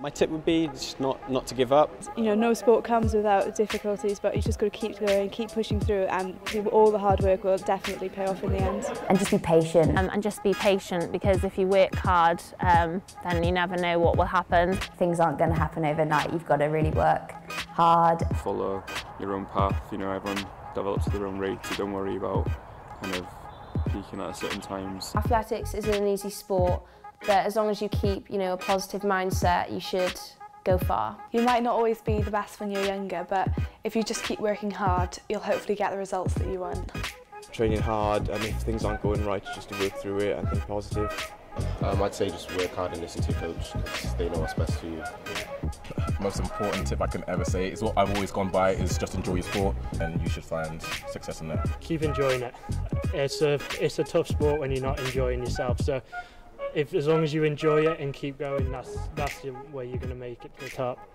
My tip would be just not, not to give up. You know, no sport comes without difficulties, but you just got to keep going, keep pushing through, and all the hard work will definitely pay off in the end. And just be patient. Um, and just be patient because if you work hard, um, then you never know what will happen. Things aren't going to happen overnight. You've got to really work hard. Follow your own path. You know, everyone develops at their own rate, so don't worry about kind of peaking at certain times. Athletics isn't an easy sport, but as long as you keep, you know, a positive mindset, you should go far. You might not always be the best when you're younger, but if you just keep working hard, you'll hopefully get the results that you want. Training hard, and if things aren't going right, just to work through it and be positive. Um, I'd say just work hard and listen to your coach because they know what's best for you. Most important tip I can ever say is what I've always gone by is just enjoy your sport and you should find success in that. Keep enjoying it. It's a, it's a tough sport when you're not enjoying yourself. So if as long as you enjoy it and keep going, that's, that's the way you're going to make it to the top.